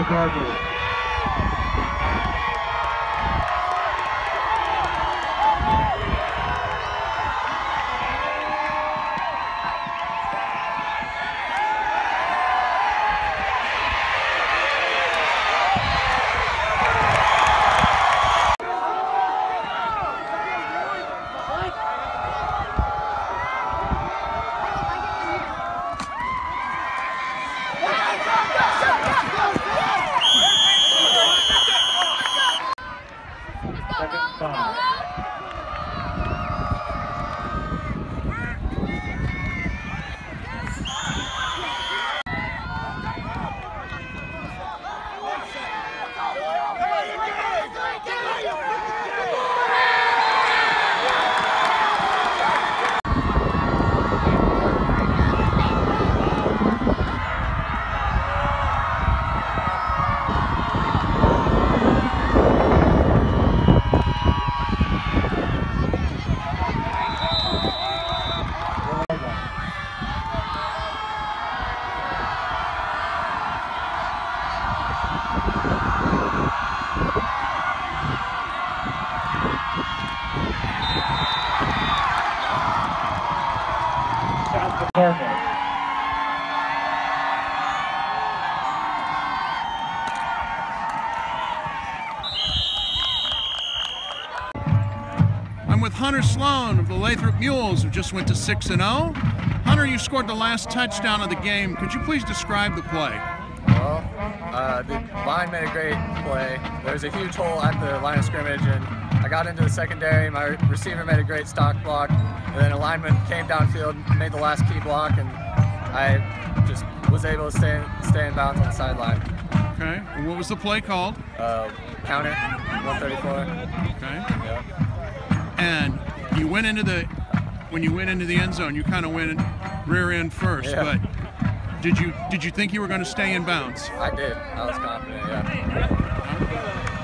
Obrigado. 老公我走了 I'm with Hunter Sloan of the Lathrop Mules, who just went to 6 0. Hunter, you scored the last touchdown of the game. Could you please describe the play? Well, uh, the line made a great play. There was a huge hole at the line of scrimmage, and got into the secondary. My receiver made a great stalk block, and then alignment came downfield, made the last key block, and I just was able to stay stay in bounds on the sideline. Okay. And what was the play called? Uh, counter, 134. Okay. Yeah. And you went into the when you went into the end zone, you kind of went rear end first. Yeah. But did you did you think you were going to stay in bounds? I did. I was confident. Yeah.